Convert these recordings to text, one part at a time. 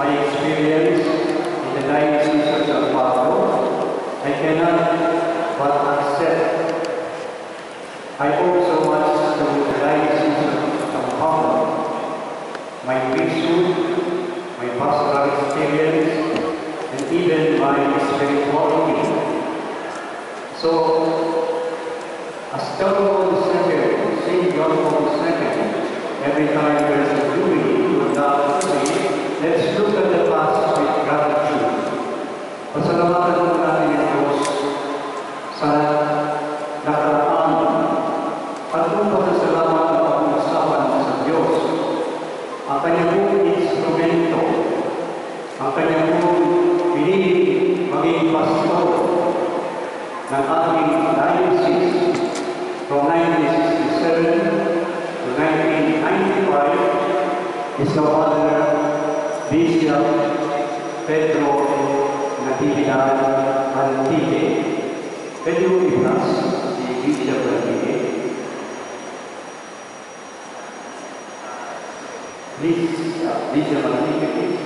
my experience in the Diocese of San Pablo, I cannot but accept. I also want to the Diocese of San Pablo, my priesthood, my pastoral experience, and even my spirituality. So, as John Paul II, St. John Paul II, every time there's a jubilee or not jubilee, let's look at the past with gratitude. Pasalamatan po natin ang Diyos sa nakaraan at kung pasasalamat ang pag-usapan sa Diyos. Ang kanyang pong instrumento, ang kanyang pong pinili maging pastor ng ating diocese from 1967 to 1995 is no other Bishop Pedro Natividad Bantigue. Pwede mo i-plus si Bishop Bantigue? Please, uh, Bishop Bantigue, please.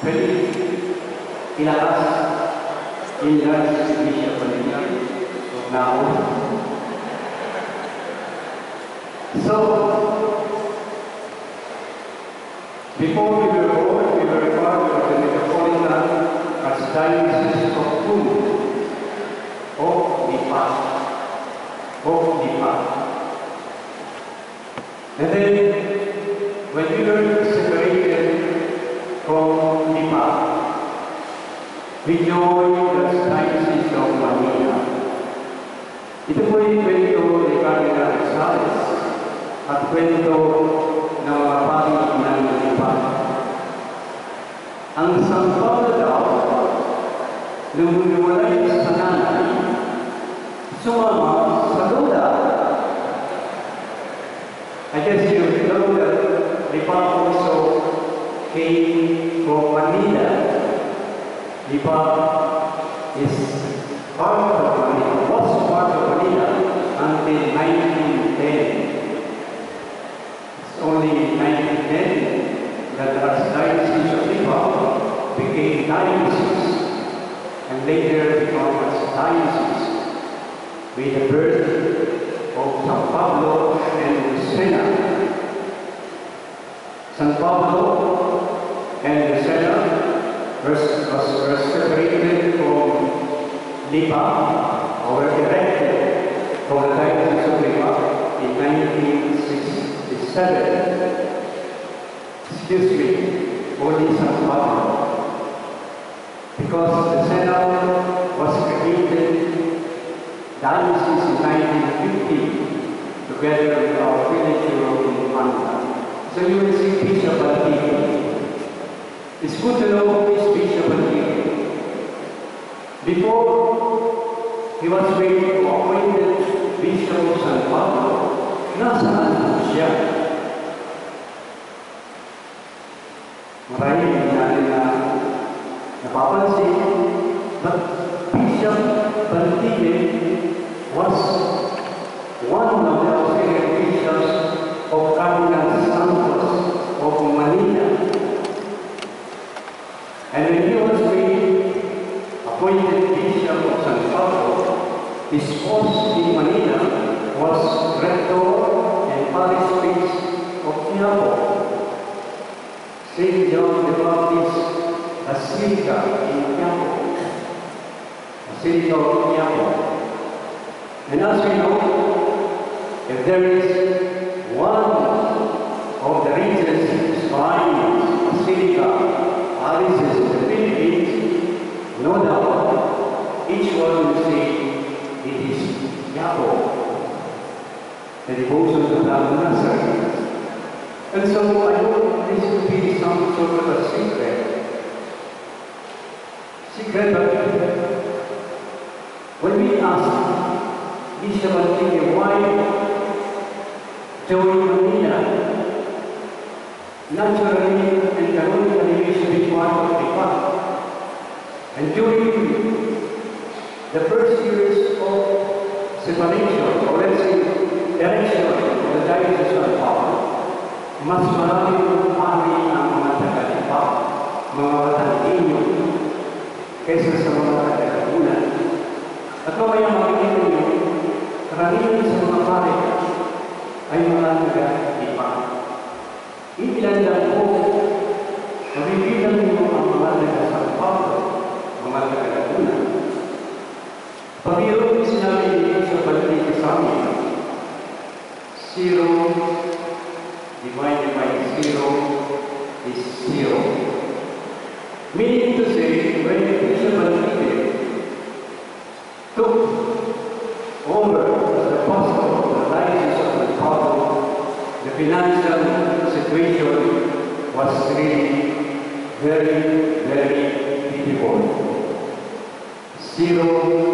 Pwede ilakas si Bishop Bantigue. Now, so, before we were born, we were part of the Metropolitan Archdiocese of Puno, of Lipa, of Lipa. And then, when we were separated from Lipa, we joined the Archdiocese of Manila. Ito po yung kwento ni Cardinal Rosales at kwento ng mga pangit ng iba. Ang San Pablo daw, nung lumalay sa nanay, sumama sa lola. I guess you know that Lipa also came from Manila. Lipa is part of Manila, was part of Manila until 1910. It's only in 1910 that the Archdiocese of Lipa became diocese and later became archdiocese with the birth of San Pablo and Lucena. San Pablo and Lucena was, was, were separated from Lipa or were erected from the Diocese of in 1967. Excuse me, only San Pablo. Because the Senate was created diocese in 1950 together with our village in Manila. So you will see Bishop Bantigue. It's good to know is Bishop Bantigue. Before he was made appointed Bishop of San Pablo, nasaan siya? Marami din natin na napapansin, but Bishop Bantigue was one of the auxiliary bishops of Cardinal Santos of Manila. And when he was made appointed Bishop of San Pablo, his post in Manila was rector and parish priest of Quiapo, St. John the Baptist Basilica in Quiapo, Basilica of Quiapo. And as we know, if there is one of the regions shrines, Basilica, palaces in the Philippines, no doubt, each one Yahweh, the devotion to the Nazareth. And so I hope this will be some sort of a secret. Secret, but when we ask Bishop Bantigue why join Manila, naturally and canonically we should be part of the path. And during the first years of separation, or let's say of the of Power, mas marami pong hari ang mga tagalipa, mga matalino, kaysa sa mga tagalunan. At mamaya makikita niyo, karamihan sa mga pare ay mga tagalipa. Ilan lang po, mabibilang niyo ang mga taga-San mga tagalunan. Pabiro sinabi niyo sa balik sa amin, zero divided by zero is zero. Meaning to say, when Bishop Bantigue took over as the of the diocese of the Pablo, the financial situation was really very, very difficult. Zero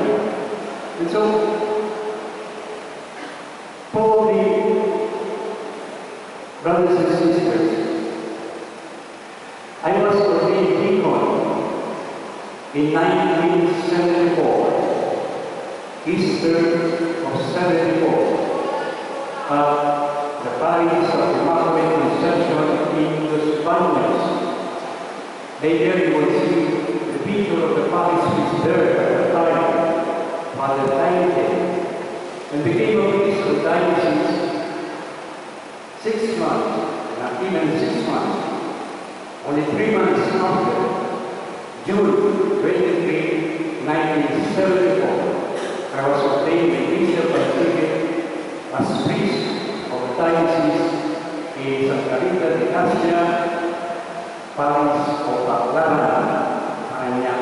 and the the so, the brothers and sisters, I was ordained deacon in 1974, Easter of 74, at the parish of Immaculate Conception in Los Baños. Later you will see the picture of the who is there at the time, Father Tainte, and became a priest of the diocese six months, not even six months, only three months after, June 23, 1974, I was ordained a bishop and ticket as priest of the diocese in Santa Rita de Cassia, parish of Atlanta, Aña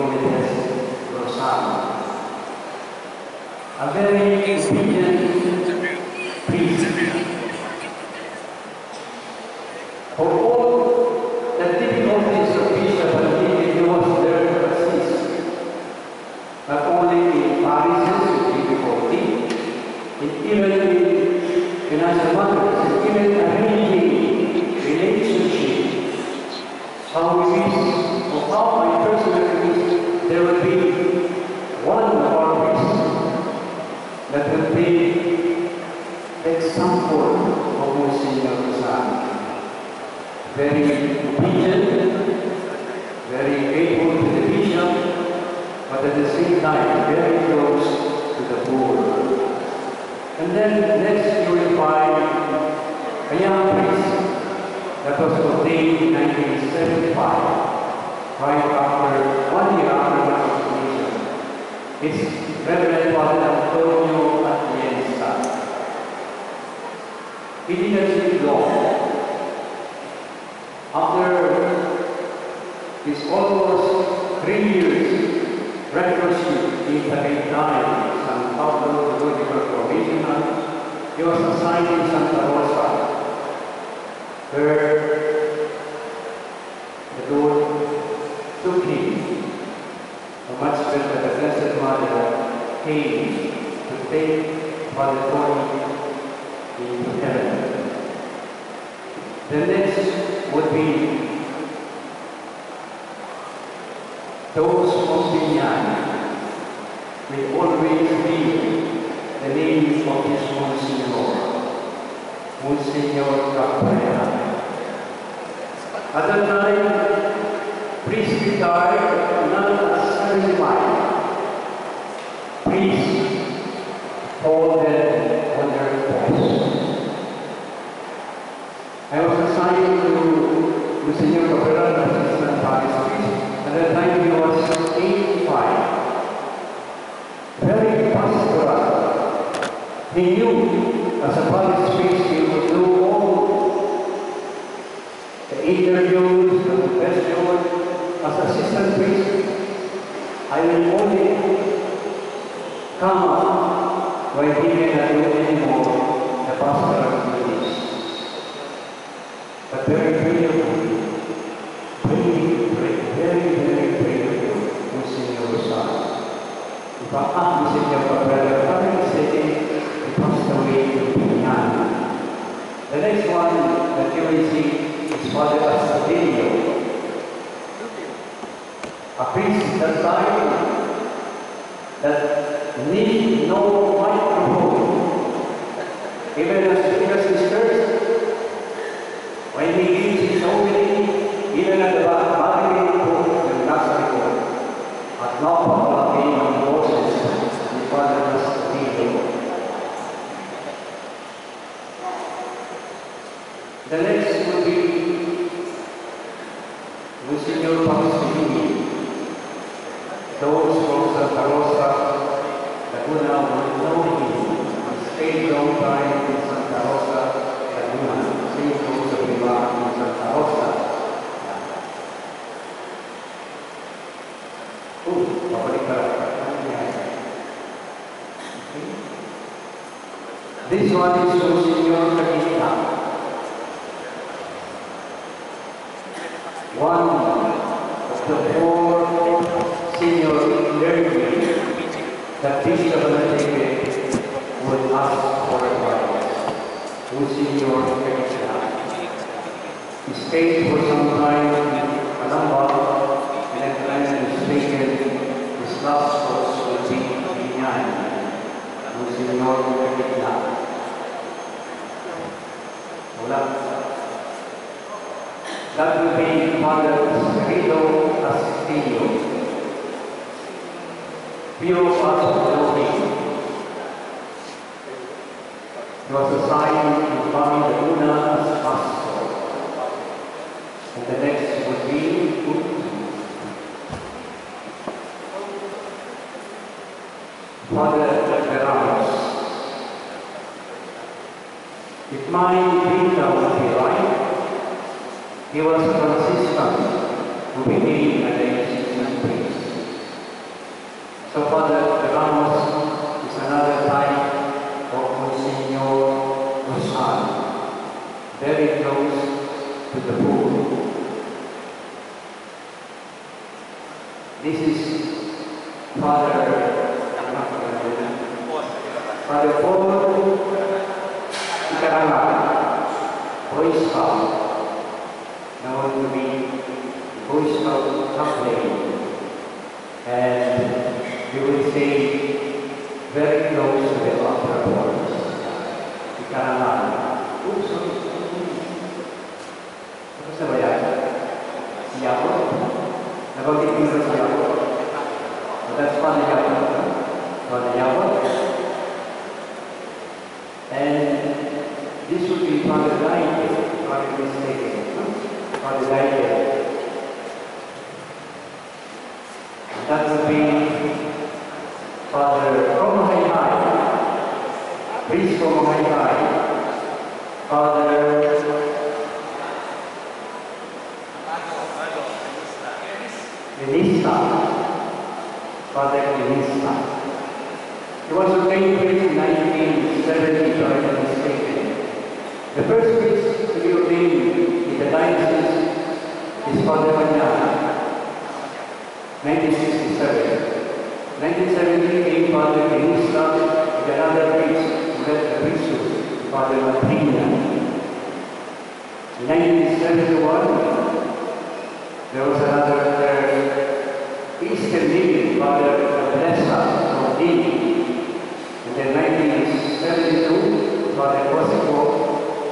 Nicomedes Rosal. A very obedient made example of Monsignor Kazan. Very obedient, very able to the vision, but at the same time very close to the poor. And then next you will find a young priest that was ordained in 1975, right after, one year after my ordination. It's Reverend Father Antonio Atli leadership long. After his almost three years rectorship in Tahrir and Pablo Rodrigo Provisional, he was assigned in Santa Rosa, where the Lord took him, A much better the Blessed Mother came to take Father Tony in heaven. The next would be those of the young will always the name of this Monsignor, Monsignor Caprera. At that time, priest retired not a single sanctified. Priest He was consistent, witty and The first priest to be ordained in the diocese is Father Manyana, 1967. 1978, Father with another priest the priesthood, Father Martina. 1971, there was another uh, Eastern League, Father from Dini. And then 1972, Father Cosico,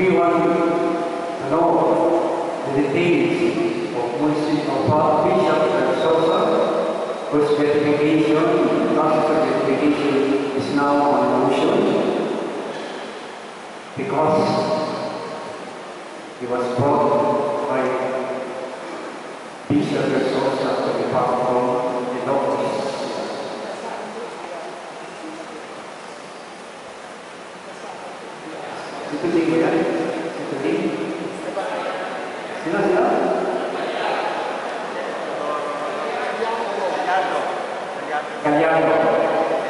You want to know the details of Monsignor Bishop Garzosa, whose beatification, gospel beatification is now on motion because he was brought by Bishop Garzosa to the from the Logos. Itu tinggi kan? Itu tinggi. Sila sila. Gallardo.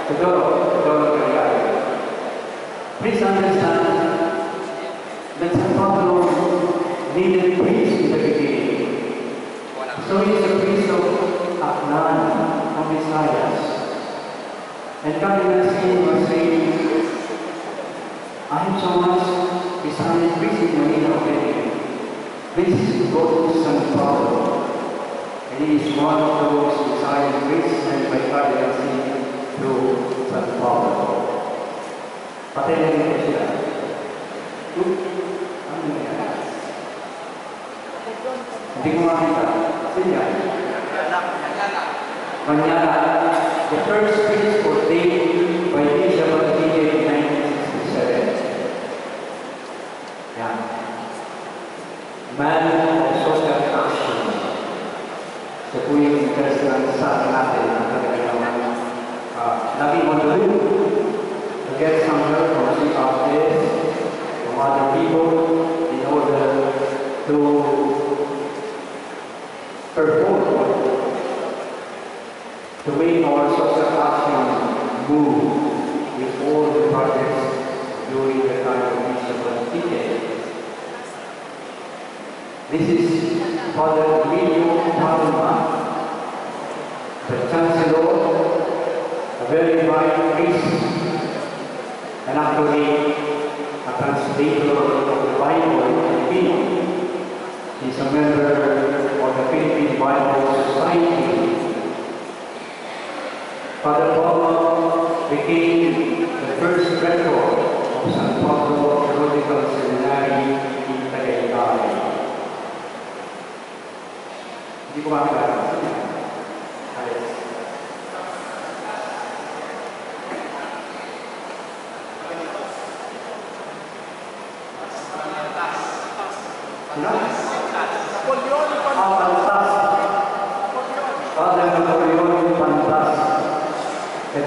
Teodoro, Teodoro Gallardo. Please understand that San Pablo needed priest in the beginning. So he is a priest of Aklan, of Messiah. And Cardinal was saying, I am so much beside priest in Manila already. Please go to San Paulo. And he is one of those Messiah priests and by cardinalcy to San Paulo. Patay na rin siya. Oop, Ano nangyari? Hindi ko makita. Sino yan? Manana, the first priest ordained by Bishop Antonio in 1967. Yeah. Man of social action. Siya po yung interest ng sa natin na talagang uh, lagi mo doon to get some help from the artists, from other people in order to perform to make our social action move with all the projects during the time of Bishop Bantigue. This is Father Emilio Palma, the Chancellor, a very fine priest, and actually a translator of the Bible in Filipino. He's a member the Bible Society. Father Paul became the first rector of San Pablo Seminary in Tagaytay. Hindi ko makakala.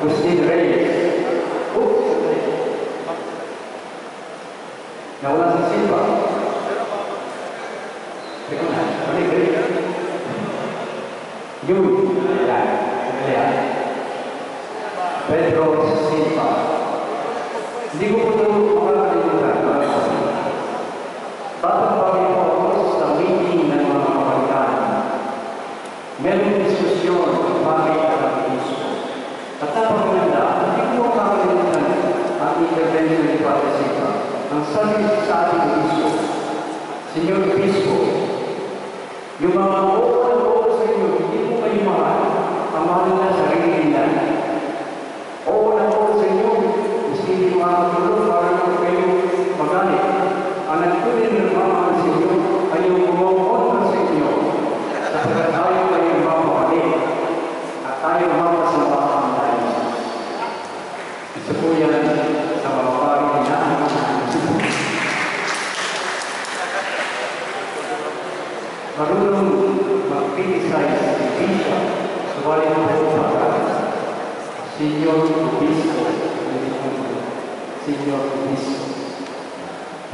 Agustin Reyes. Oops. Nawala si Silva. Teka na, balik, balik. Yun. Ayan. Pedro Silva. Hindi ko Amém.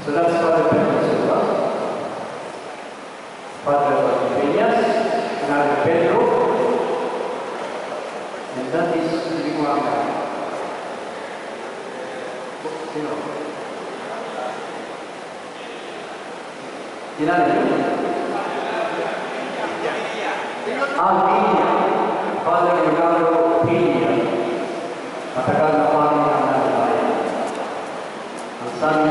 So that's Father Pedro's diba? Father Peñas, another Pedro, and that is Liguanga. You know. Dinali yun? Ah, Pina. Father Lugaro Pina. Matagal na Panginoon na nalalayan. Ang sabi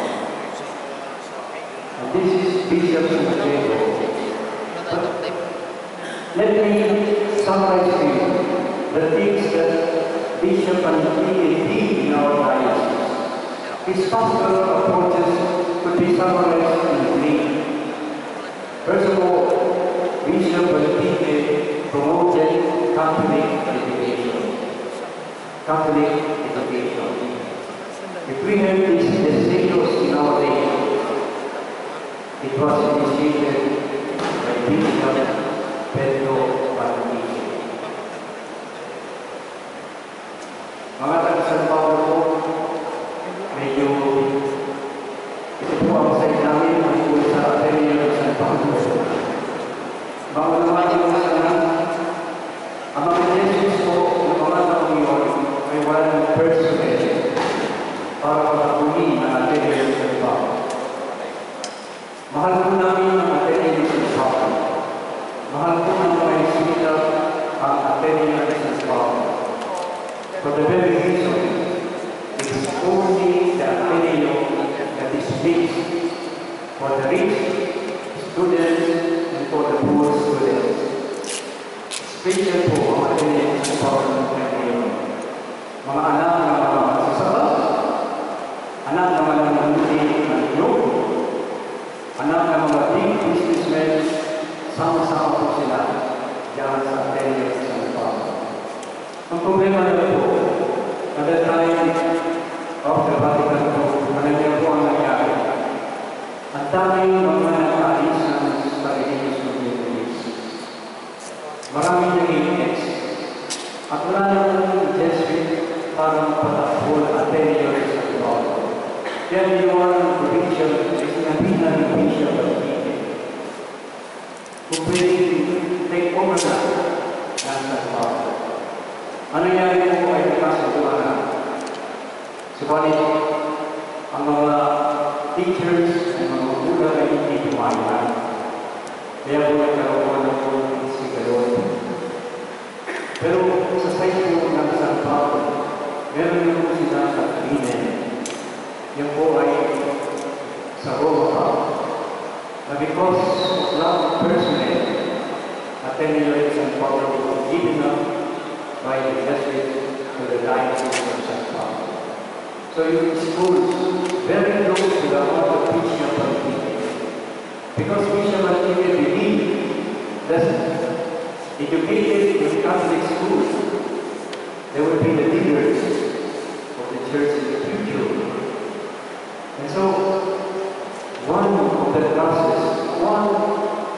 And this is Bishop Santiago. Let me summarize to you the things that Bishop Anthony did in our diocese. His pastoral approaches could be summarized in three. First of all, Bishop Benedict promoted Catholic education. Catholic education. If we have this decisions in our day, i prossimi sindaci, per il At wala naman Jesuit para mapatakbol at Ateneo sa Paulo. Kaya yung provincial, sinabi na ng Bishop of Eden. Kung pwedeng take over na ng Paulo. Ano nangyari po ay nagkasatuan na. Subalit, ang mga teachers, ang mga hanggang ay hindi tumayan. Kaya po Pero site po ng San Paulo, meron yung sila sa Linen. Yan po ay sa Roma pa. Na because of love personnel, attending at San Paulo was given up by the Jesuits to the diocese of San Paulo. So your schools very close to the heart of Bishop Bantigue. Because Bishop Bantigue believed that educated in the Catholic schools, they will be the leaders of the church in the future. And so, one of the classes, one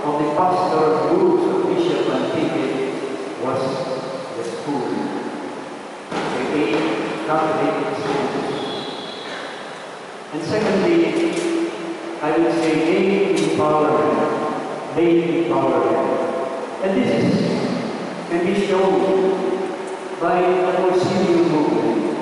of the pastoral rules of Bishop Bantigue was the school. The eight Catholic schools. And secondly, I would say lay empowerment. Lay empowerment. And this is, can be shown by the Concilium movement.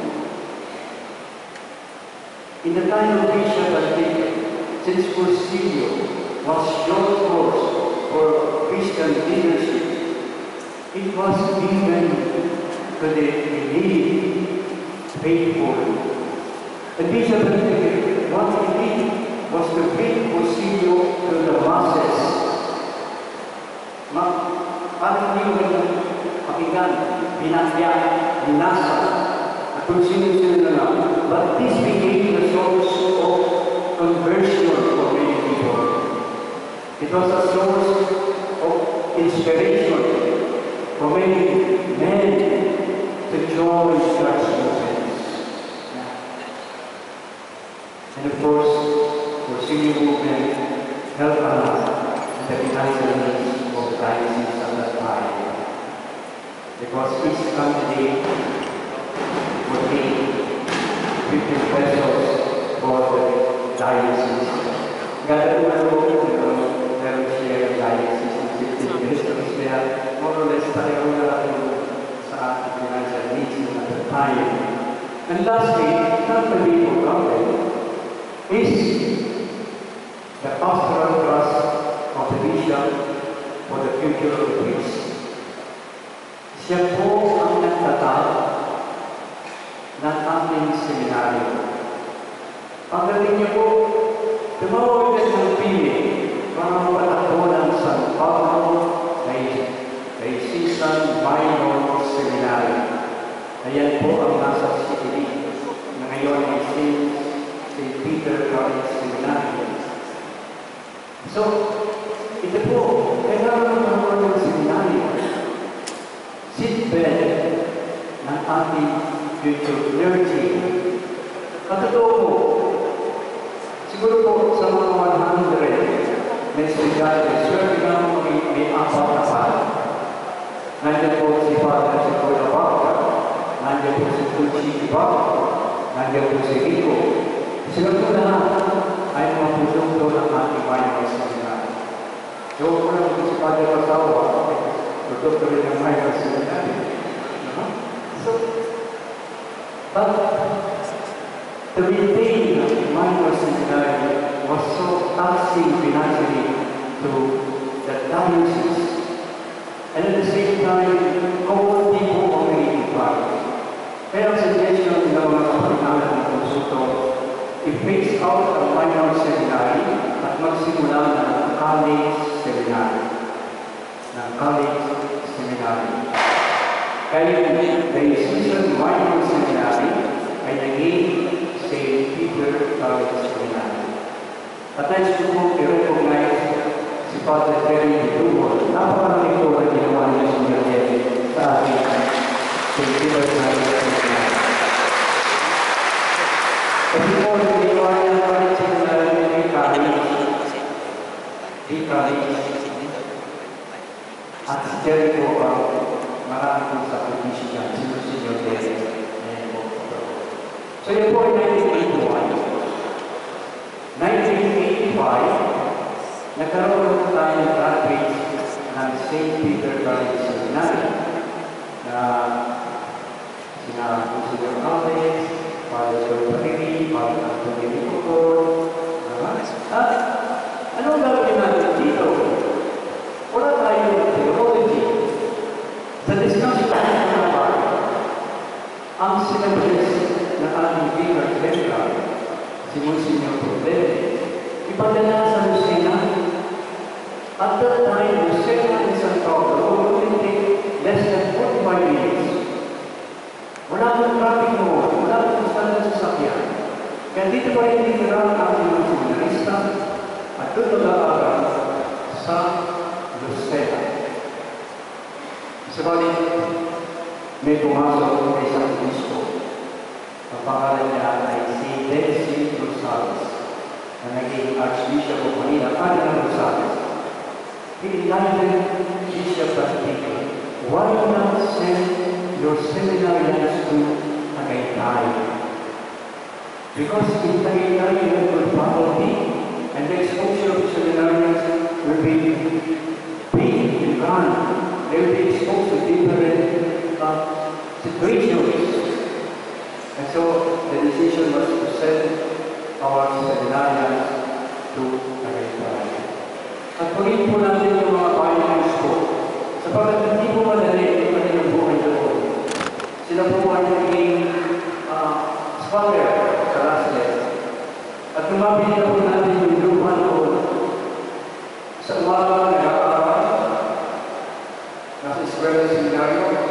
In the time of Bishop Bantigue, since Cursillo was short course for Christian leadership, it was given to the elite faithful the Bishop Bantigue, what he was to bring Cursillo to the masses. Parang hindi mo pakinggan, binagya, binasa, at kung sino-sino na lang. But this became the source of conversion for many people. It was a source of inspiration for many men to join church movements. And of course, for senior movement, help a lot in the financial needs of diocese Because each candidate would pay 50 pesos for the diocese. Gada naman po, meron siya diocese ng 50 pesos. Kaya more or less pareho na lang sa ating financial at that time. And lastly, not the people government, is the the priest. Siya po ang nagtatag ng ating seminaryo. Pagdating niyo po, tumawag din ng pili para mapatakbo ng San Pablo Sisan Minor Seminary. Ayan po ang nasa Sikili na ngayon ay. St. Peter College Seminary. So, ito po, ng ating future clergy. Katotoo po, siguro po sa mga 100 may estudyante, sure na may, may apat na pa. Nandiyan po si Father si Kuya Baka, nandiyan po si Tulsi Baka, nandiyan po si Rico, sila po lahat ay mga produkto ng ating Bible Seminary. So, kung lang si Padre Pasawa, produkto rin ng Bible Seminary. No? But to maintain the Bible Seminary was so taxing financially to the diocese. And at the same time, common people already deprived. Kaya ang suggestion ng mga kapatinalan ng konsulto i-phase out ang minor seminary at magsimula ng college seminary. Ng college seminary. And the essential mind of ay and again, same people are Sanjari. ay to whom you recognize sifat yang dari itu, apa yang itu bagi namanya sebenarnya tadi? Jadi bagaimana? Ketika dijualnya pada sebenarnya di kali, di kali, atas dari orang marami pong sakripisyo niya sinusunod din ngayon po. So yun po ay 1981. 1985, nagkaroon po tayo ng graduate ng St. Peter College Seminary na sina Monsignor Alves, Father Sir Patiri, Father Antonio Ricoco, at anong gagawin natin dito? Wala tayo ang sinabes na aming Vicar General, si Monsignor Probleme, ipadala sa Lucena. At that time, Lucena and San Pablo only take less than 45 minutes. Wala nang traffic mo, wala nang kustan ng sasakyan. Kaya dito pa rin nitiral ang mga seminarista at doon sa Lucena. Sa balik, may pumasok kay San Cristo. Ang pangalan niya ay si Desi Rosales na naging Archbishop of Manila, Cardinal Rosales. Enlightened Bishop Patricio, why not send your seminarians to Tagaytay? Because in Tagaytay you have good faculty and the exposure of seminarians will be big and grand. They will be exposed to different uh, situations. And so the decision was to send our seminarians to Tagaytay. At pagin po natin yung mga pioneers ko, sapagkat hindi po madali ang kanilang buhay doon. Sila po ay naging uh, scholar sa Lasles. At lumapit na po natin yung lupan doon. Sa umaga, nag-aaral. Nasa eskwela seminaryo.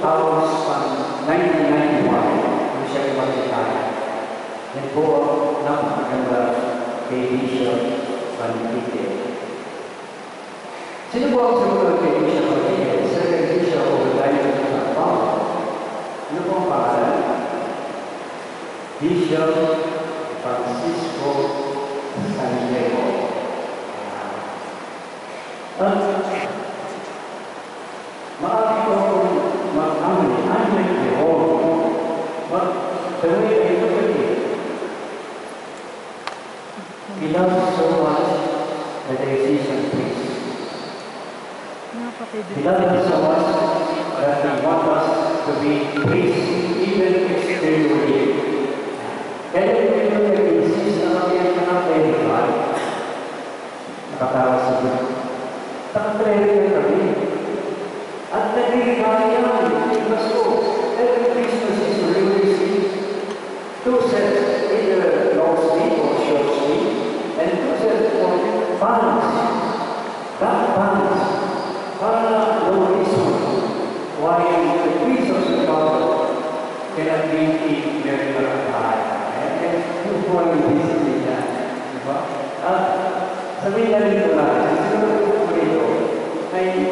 Paulus Fund 1991 na siya kumatitay. Yan po ang napakaganda kay Bishop Valentite. Sino po ang sumunod kay Bishop Valentite? Sir, kay Bishop Valentite ng Paul. Ano po ang pangalan? Bishop Francisco San Diego. Uh, He us so much that he wants us to be priests, even exteriorly. Kaya yung ito nag-insist na kami ang nakapelikan, nakatawa sa Diyos. Nakapelikan kami. At nagiging yan, yung ay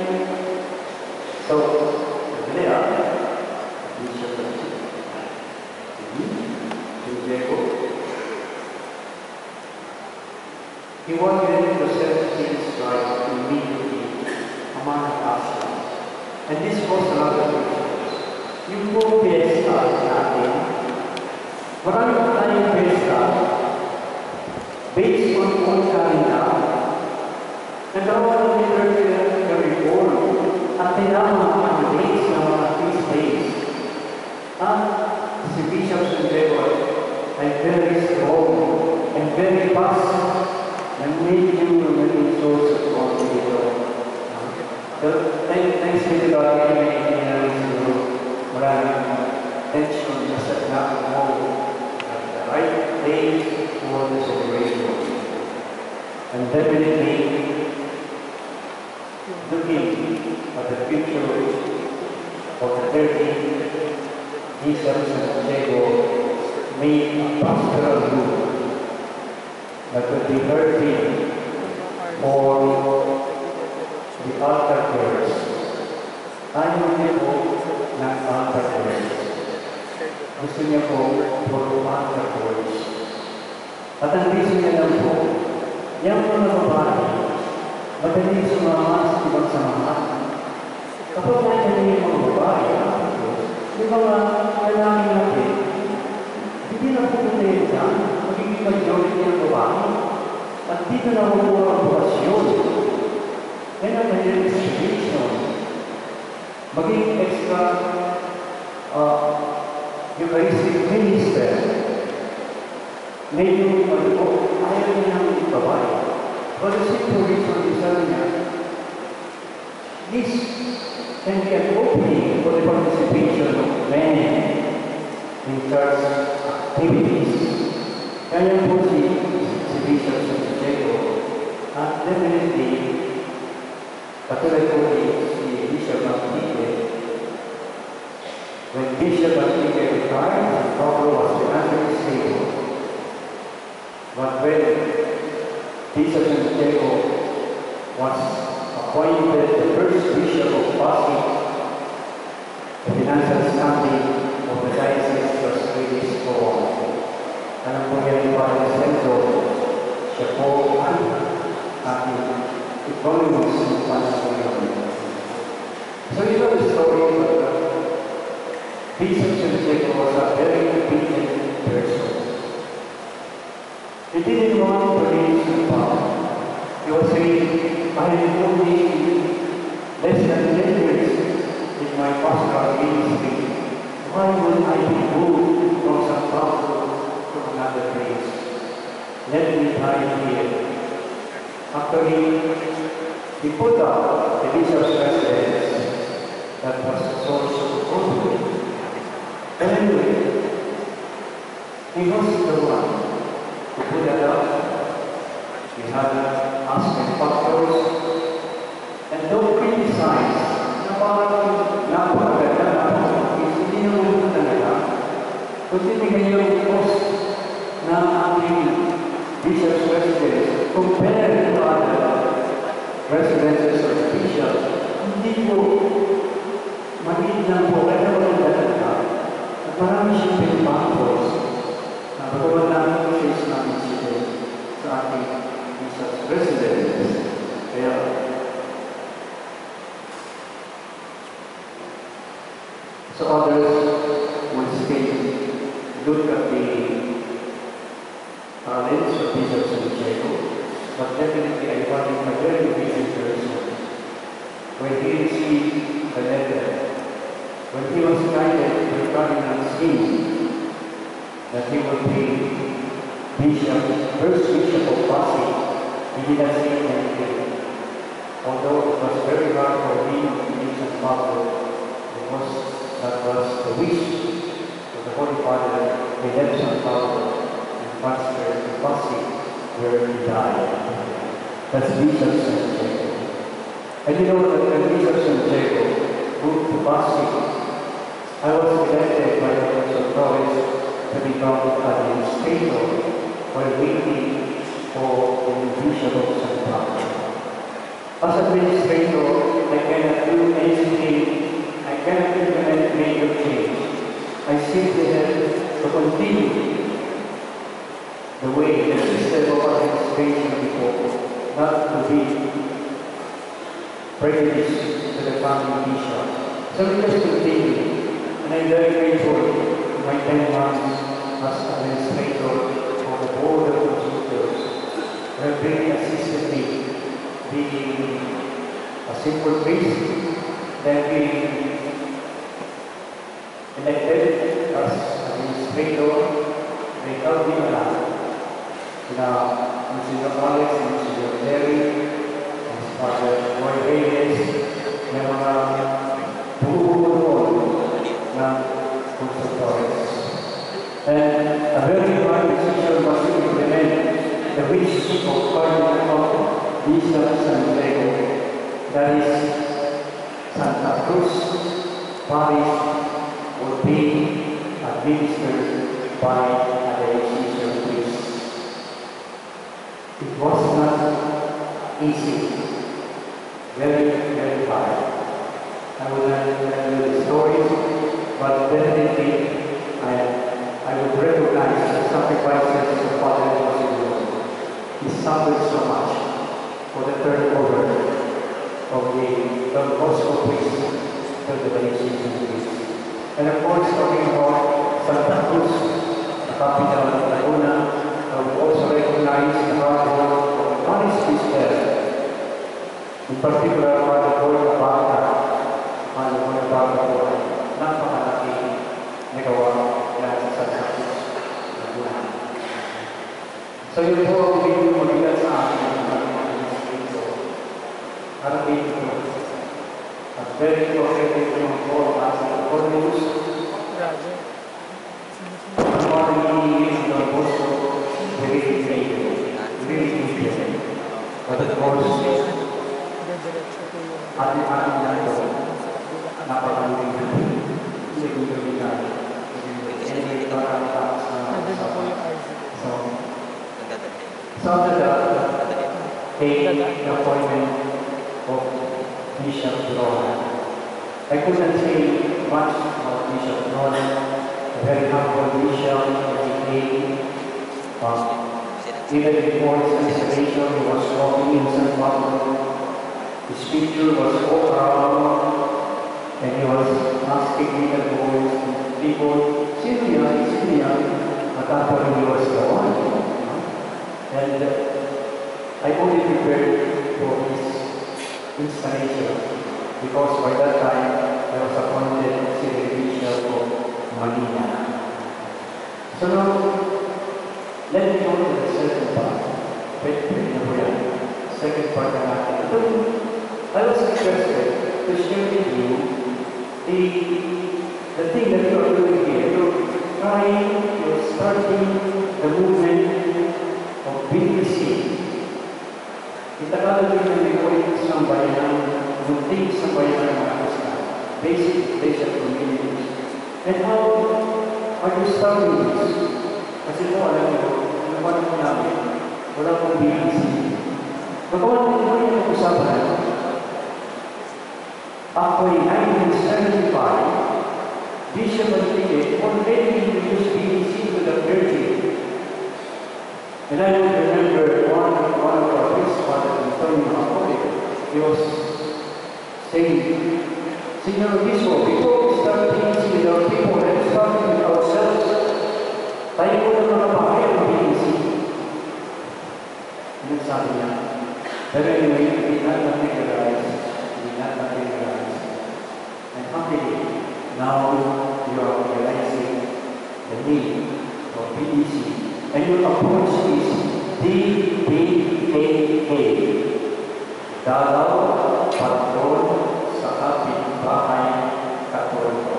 mga babae, madali sumama sa ibang samahan. Kapag nandiyan yung mga babae, di ba nga, kailangan natin, hindi na po tayo dyan, magiging majority ng babae. At dito na makuha ang. Yan ang kanyang distribution. Maging extra uh, Eucharistic minister. Medyo po, ayaw niya ng babae. For the simple reason, sabi niya, this can be an opening for the participation of men in church activities. Kaya po si, si Bishop Santiago, at definitely, katulad po ni si Bishop Antique, when Bishop Antique retired, Pablo was the administrator. But when Bishop San Diego was appointed the first bishop of Pasig, the financial standing of the diocese was really strong. Alam po yan ni Padre Sento, siya po ang ating economist ng panahon ngayon. So you know the story of uh, the Bishop San Diego was a very obedient person. He didn't want to the power. He was saying, I am only less than 10 years in my pastoral ministry. Why would I be moved from San Pablo to another place? Let me die here. After he, he put up the bishop's residence that was the source of conflict. Anyway, he was the one who put that up. We had asked the factors and don't criticize na parang napakaganda, napakaganda, hindi naman ito talaga. Kundi tingnan yung cost ng ating bishop's residence compared to other residences of bishops. Hindi po maliit lang po, kaya maganda talaga. At marami siyang pinipangkos na namin siya sa namin sa ating bishop's residence. Kaya So others would still look at the talents of Bishop San Diego, but definitely I him a very busy person. When he received the letter, when he was guided to Cardinal Scheme, that he would be Bishop, first Bishop of He did not say anything. Although it was very hard for him to be San Pablo, it was that was the wish of the Holy Father, Pablo and transferred to Pasig, where he died. That's Bishop San Diego. And you know that when Bishop San Diego moved to I was elected by the Council Province to become administrator while waiting for the Bishop of. As administrator, I cannot do anything I cannot implement major change. I simply have to continue the way the system of administration before, not to be prejudiced to the family bishop. So we just continue, and I'm very grateful to my 10 months as administrator of the Board of have really assisted me. The simple ways that we elected us administrator may help me a lot. Now, Monsignor Alex, Monsignor Terry, Father Roy Reyes, na mga buong ng consultores. And a very important decision was implemented the wish of burning of Bishop San Diego, that is Santa Cruz Parish, would be administered by a religious priest. It was not easy, very, very hard. I will tell you the stories, but definitely I, I would recognize the sacrifices of Father he suffered so much for the turnover of the Don Bosco priest to the Egyptian priest. And of course, talking about Santa Cruz, the capital of Laguna, I also recognize the hard work of the honest priest there. In particular, very few of them can go as a holiness. Accordingly, is the most very very easy. But the course is hati hati yang itu, napa kami itu, sehingga kita sehingga kita kata so so the the appointment of Bishop Rohan. I couldn't say much about Bishop Rohan, a very humble bishop that came. Uh, even before his installation, he was walking in San Pablo. His picture was all around, and he was asking little boys and people, Sylvia, Sylvia, but after he was the one. And I only prepared for his installation because by that time I was appointed city bishop of Manila. So now, let me go to the second part. Wait, wait, no, part ating. Ito, I was interested to share with you the, the thing that you are doing here. You're trying, you're starting the movement of BPC. Itagalog yun ang reporting sa bayan, munting sa bayan ng mga Kristiyano. Basic, basic communities. And how are you starting this? Kasi po, alam niyo, yung panahon namin, wala pong BPC. Nagawa ko ito yung usapan. Actually, 1975, Bishop Antique already introduced BPC to the clergy. And I remember and your approach is DBAA. Dalaw Patrol sa Kapitbahay Katoliko.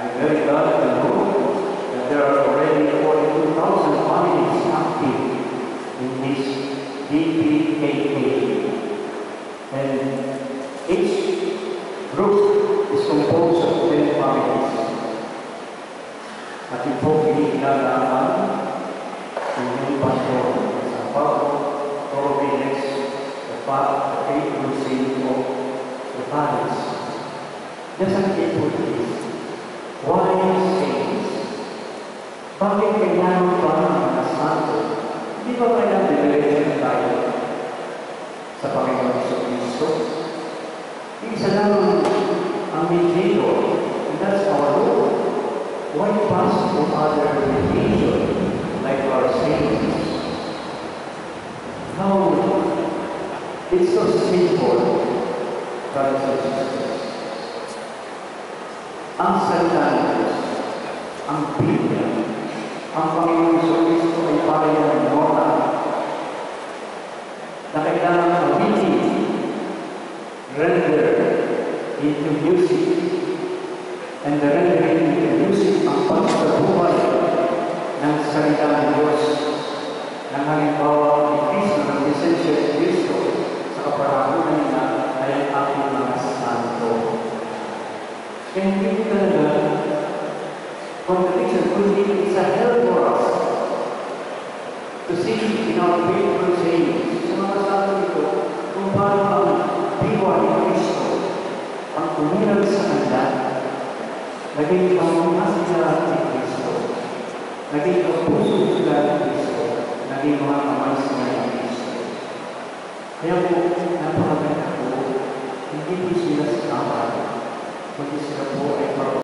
I'm very glad to know that there are already 42,000 families active in this DBAA. And each group is composed of 10 families. At ito pinilalaman ng inyong Just ang ito is, why saints? Bakit kailangan pa ng mga santo? Hindi ba kailangan tayo sa Panginoon sa Kristo? Isa lang ang mediator, and that's our Lord. Why pass to other religion like our saints? How it's so simple, brothers and sisters. Ang salita ng Diyos, ang Biblia, ang Panginoon sa Kristo ay parang ng nota na kailangan mawitin, render into music, and the rendering into music ang pagsabuhay ng salita ng Diyos ng halimbawa ni Kristo ng presensya ni Kristo sa kaparahunan niya ay ating mga Kaya hindi ko talaga contradiction, kundi it's a help for us to see in our faithful sayings, sa mga sabi nito, kung paano ang diwa ni Kristo ang umiral sa kanila, naging pamumunas sila ni Naging ang sila ng Kristo. Naging mga kamay sila ng Kristo. Kaya po, napakaganda po, hindi po sila sa kamay, kundi sila po ay